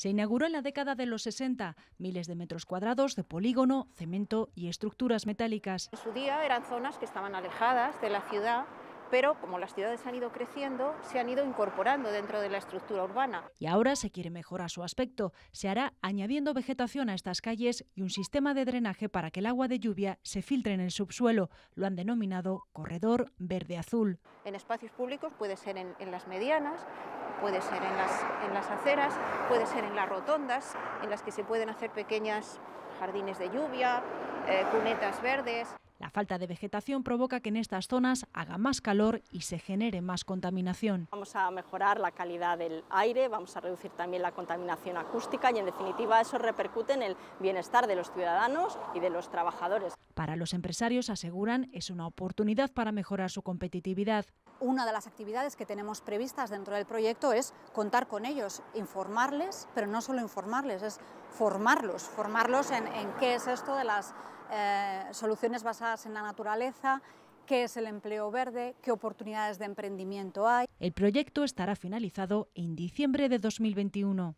Se inauguró en la década de los 60, miles de metros cuadrados de polígono, cemento y estructuras metálicas. En su día eran zonas que estaban alejadas de la ciudad pero como las ciudades han ido creciendo, se han ido incorporando dentro de la estructura urbana. Y ahora se quiere mejorar su aspecto. Se hará añadiendo vegetación a estas calles y un sistema de drenaje para que el agua de lluvia se filtre en el subsuelo. Lo han denominado corredor verde-azul. En espacios públicos puede ser en, las medianas, puede ser en las, en las aceras, puede ser en las rotondas, en las que se pueden hacer pequeñas jardines de lluvia, eh, cunetas verdes. La falta de vegetación provoca que en estas zonas haga más calor y se genere más contaminación. Vamos a mejorar la calidad del aire, vamos a reducir también la contaminación acústica y en definitiva eso repercute en el bienestar de los ciudadanos y de los trabajadores. Para los empresarios aseguran es una oportunidad para mejorar su competitividad. Una de las actividades que tenemos previstas dentro del proyecto es contar con ellos, informarles, pero no solo informarles, es formarlos, formarlos en, qué es esto de las eh, soluciones basadas en la naturaleza, qué es el empleo verde, qué oportunidades de emprendimiento hay. El proyecto estará finalizado en diciembre de 2021.